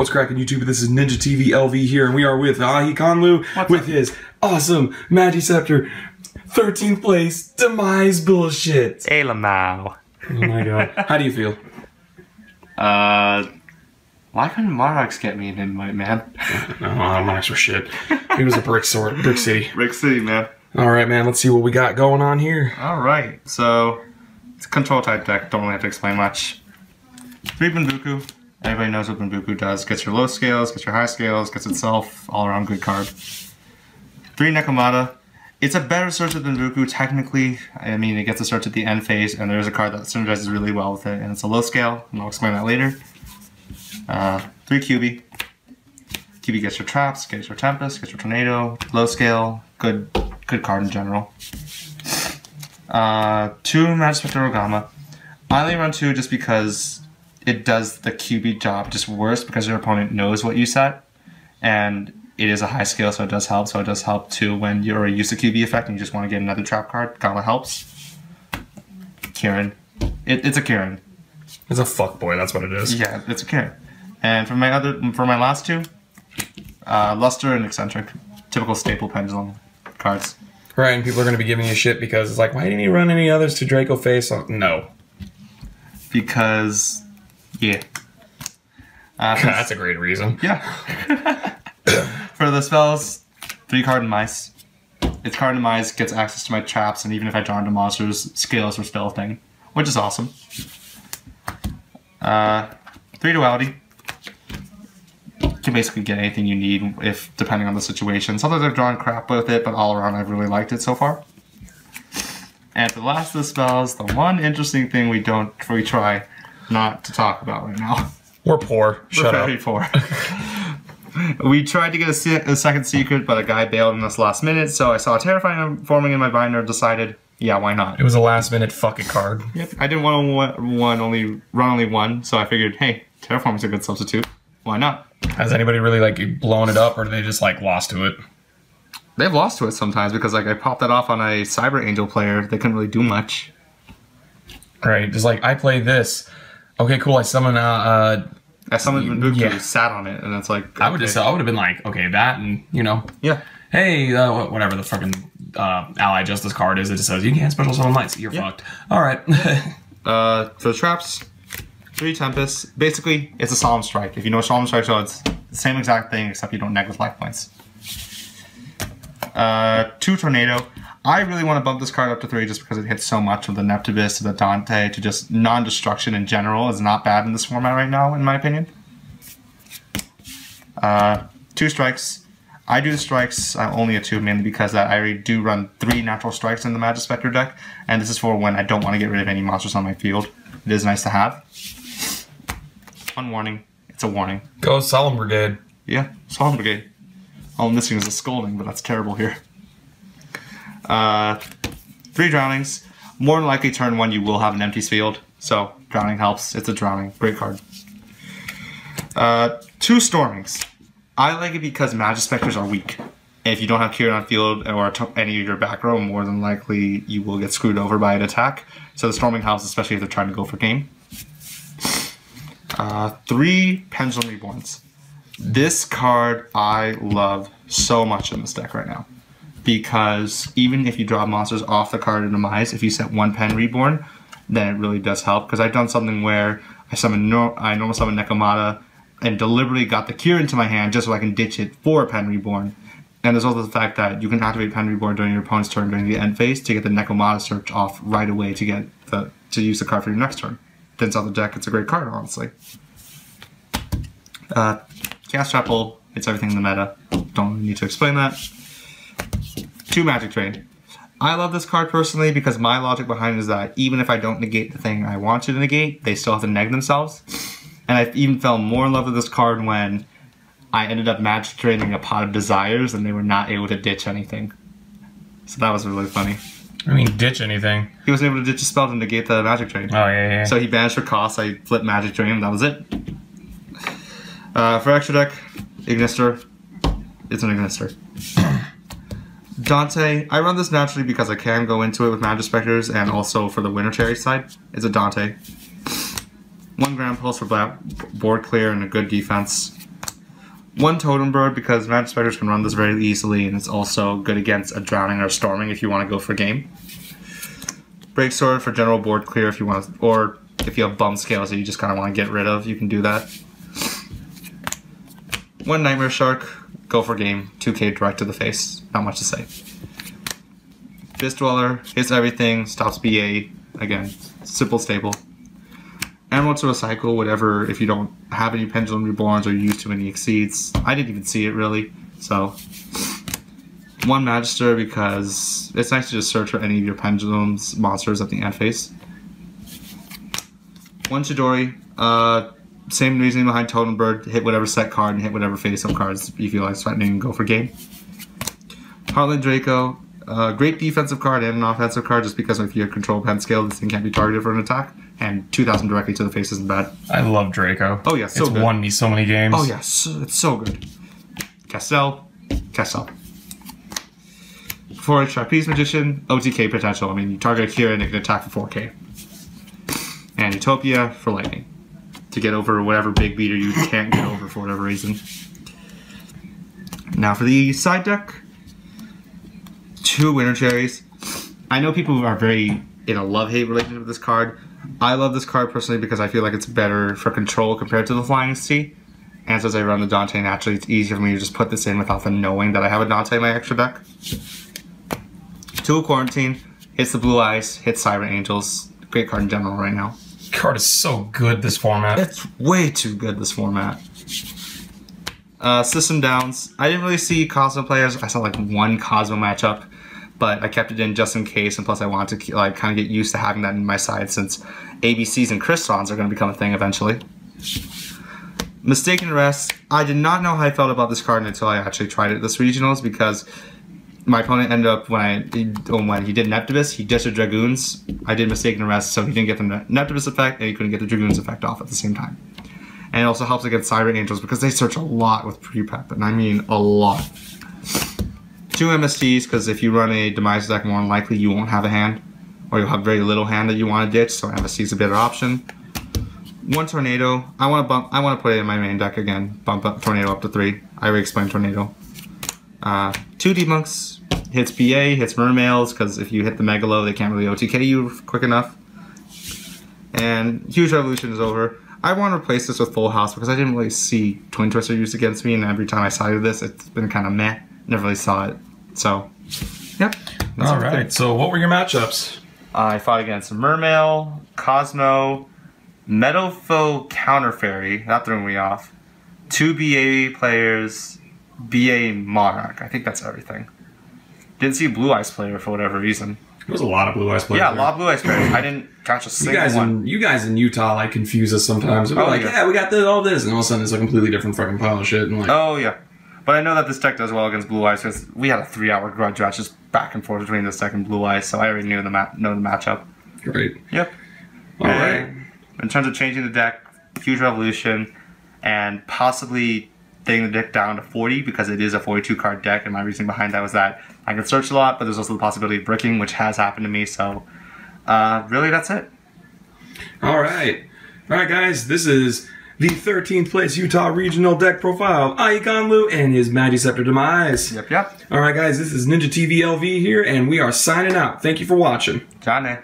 What's cracking YouTube? This is Ninja TV LV here, and we are with Ahi Conlu with his awesome Majespecter 13th place demise bullshit. Hey, Lamau. Oh my god. How do you feel? Uh, why couldn't Marx get me an invite, man? No, I'm not for shit. He was a brick sort, brick city. Brick City, man. All right, man. Let's see what we got going on here. All right, so it's a control type deck. Don't really have to explain much. Three Bunbuku. Everybody knows what Bunbuku does. Gets your low scales, gets your high scales, gets itself all around good card. Three Nekomata. It's a better search than Bunbuku technically. I mean, it gets a search at the end phase, and there's a card that synergizes really well with it, and it's a low scale, and I'll explain that later. Uh, three Kyubi. Kyubi gets your traps, gets your Tempest, gets your Tornado, low scale, good good card in general. Uh, two Majespecter Ogama. I only run two just because it does the Kyubi job just worse because your opponent knows what you set, and it is a high scale, so it does help. So it does help too when you're used to Kyubi effect and you just want to get another trap card. Gama helps. Kirin. It, it's a Kirin. It's a fuck boy. That's what it is. Yeah, it's a Kirin. And for my other, for my last two, uh, Luster and Eccentric, typical staple pendulum cards. Right, and people are going to be giving you shit because it's like, why didn't you run any others to Draco Face? Oh, No. Because, yeah. Uh, for- That's a great reason. yeah. for the spells, three Card of Demise. Its Card of Demise gets access to my traps, and even if I draw into monsters, scales are still a thing, which is awesome. Uh, three duality. You can basically get anything you need if depending on the situation. Sometimes I've drawn crap with it, but all around I've really liked it so far. And for the last of the spells, the one interesting thing we don't we try not to talk about right now. We're poor. Shut We're up. very poor. we tried to get a, se- a second secret, but a guy bailed in us last minute, so I saw a terrifying forming in my binder and decided, yeah, why not? It was a last minute fucking card. Yep. I didn't want to one only run only one, so I figured, hey, Terraform's a good substitute. Why not? Has anybody really like blown it up or do they just like lost to it? They've lost to it sometimes because like I popped that off on a Cyber Angel player. They couldn't really do much. Right. Just like I play this. Okay, cool. I summon uh, uh I summoned Bunbuku, Yeah. sat on it, and it's like I would just I would have been like, okay, that and you know, yeah. hey, uh, whatever the fucking uh, ally justice card is, it just says you can't special summon lights. You're Yeah. fucked. All right. Uh, for the traps, three Tempests. Basically, it's a Solemn Strike. If you know Solemn Strike, so it's the same exact thing, except you don't neg with life points. Uh, two Tornado. I really want to bump this card up to three just because it hits so much of the Neptabyss to the Dante to just non-destruction in general is not bad in this format right now, in my opinion. Uh, two strikes. I do the strikes uh, only a two mainly because I already do run three natural strikes in the Majespecter deck, and this is for when I don't want to get rid of any monsters on my field. It is nice to have. One warning. It's a warning. Go Solemn Brigade. Yeah, Solemn Brigade. All I'm missing is a scolding, but that's terrible here. Uh, three drownings. More than likely, turn one you will have an empty field, so drowning helps. It's a drowning. Great card. Uh, two stormings. I like it because Majespecters are weak. If you don't have Kirin on field or any of your back row, more than likely you will get screwed over by an attack. So the storming helps, especially if they're trying to go for game. Uh, three Pendulum Reborns. This card I love so much in this deck right now. Because even if you drop monsters off the Card of Demise, if you set one Pen Reborn, then it really does help. Because I've done something where I summon no- I normal summon Nekomata and deliberately got the cure into my hand just so I can ditch it for Pen Reborn. And there's also the fact that you can activate Pen Reborn during your opponent's turn during the end phase to get the Nekomata search off right away to get the to use the card for your next turn. Thins out the deck, it's a great card, honestly. Uh, Chaos Chapel, it's everything in the meta. Don't need to explain that. Two Magic Drain. I love this card personally because my logic behind it is that even if I don't negate the thing I want you to negate, they still have to neg themselves. And I even fell more in love with this card when I ended up Magic Draining a Pot of Desires and they were not able to ditch anything. So that was really funny. I mean, ditch anything. He wasn't able to ditch a spell to negate the Magic Drain. Oh yeah, yeah. So he banished for cost. I flipped Magic Drain. and That was it. Uh, for extra deck, Ignister. It's an Ignister. Dante. I run this naturally because I can go into it with Majespecters and also for the Winter Cherry side. It's a Dante. One Grand Pulse for black, board clear and a good defense. One Totem Bird because Majespecters can run this very easily, and it's also good against a Drowning or Storming if you want to go for game. Break Sword for general board clear if you want, to, or if you have bum scales that you just kind of want to get rid of, you can do that. One Nightmare Shark, go for game, 2k direct to the face, not much to say. Fist Dweller, hits everything, stops BA, again, simple, stable. Emerald to recycle, whatever, if you don't have any Pendulum Reborns or use too many Exceeds. I didn't even see it really, so. One Magister because it's nice to just search for any of your Pendulums monsters at the end phase. One Chidori, uh, same reasoning behind Totem Bird, hit whatever set card and hit whatever face-up cards you feel like threatening and go for game. Heartland Draco, uh, great defensive card and an offensive card just because if you have control pen scale, this thing can't be targeted for an attack. And 2000 directly to the face isn't bad. I love Draco. Oh, yeah, so it's good. won me so many games. Oh, yeah, so, it's so good. Castel, Castel. For a Trapeze Magician, OTK potential. I mean, you target a Kira and it can attack for 4k. And Utopia for lightning. To get over whatever big beater you can't get over for whatever reason. Now for the side deck, two Winter Cherries. I know people are very in a love-hate relationship with this card. I love this card personally because I feel like it's better for control compared to the Flying Sea. And since I run the Dante naturally, it's easier for me to just put this in without them knowing that I have a Dante in my extra deck. Two Quarantine, hits the Blue Eyes, hits Cyber Angels. Great card in general right now. Card is so good this format. It's way too good this format. Uh, system downs. I didn't really see Kozmo players. I saw like one Kozmo matchup, but I kept it in just in case. And plus, I wanted to like kind of get used to having that in my side since ABCs and Crystrons are going to become a thing eventually. Mistaken Arrest. I did not know how I felt about this card until I actually tried it this regionals because my opponent ended up when I oh, when he did Neptabyss, he dished Dragoons. I did Mistaken Arrest, so he didn't get the Neptabyss effect and he couldn't get the Dragoons effect off at the same time. And it also helps against Cyber Angels because they search a lot with pre-prep, and I mean a lot. Two MSTs because if you run a Demise deck, more than likely you won't have a hand, or you'll have very little hand that you want to ditch. So MST is a better option. One Tornado. I want to bump. I want to put it in my main deck again. Bump up Tornado up to three. I already explained Tornado. Uh, two Debunks. Hits PA, hits Mermails, because if you hit the Megalo, they can't really OTK you quick enough. And Huge Revolution is over. I want to replace this with Full House because I didn't really see Twin Twister used against me, and every time I sided this, it's been kind of meh. Never really saw it. So, yep. that's All everything. right. So, what were your matchups? I fought against Mermail, Kozmo, Meadowfoe Counter Fairy. That threw me off. Two BA players, BA Monarch. I think that's everything. Didn't see Blue Eyes player for whatever reason. There was a lot of blue eyes players. Yeah, a lot of Blue Eyes players. I didn't catch a You single guys one. in you guys in Utah like confuse us sometimes. We're Oh, like, yeah. yeah. we got this, all this, and all of a sudden it's a completely different fucking pile of shit. And like, Oh yeah, but I know that this deck does well against Blue Eyes because we had a three-hour grudge match just back and forth between this deck and Blue Eyes, so I already knew the ma- know the matchup. great. Yep. All right. And In terms of changing the deck, Huge Revolution, and possibly getting the deck down to 40 because it is a 42 card deck, and my reasoning behind that was that I can search a lot, but there's also the possibility of bricking, which has happened to me. So, uh, really, that's it. All right. All right, guys. This is the 13th place Utah regional deck profile of Ahi Conlu and his Majespecter Demise. Yep, yep. All right, guys. This is Ninja TV LV here, and we are signing out. Thank you for watching. Johnny.